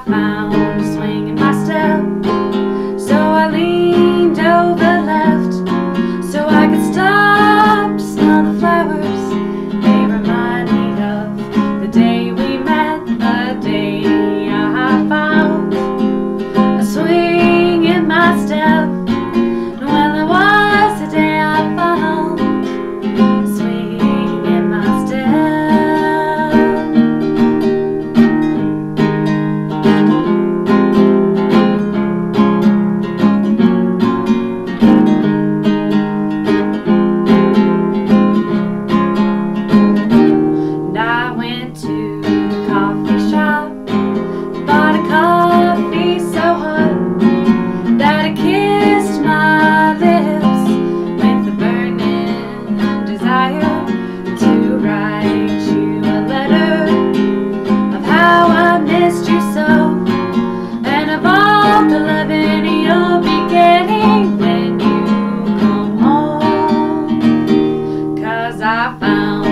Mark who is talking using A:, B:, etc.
A: I found. casar pão.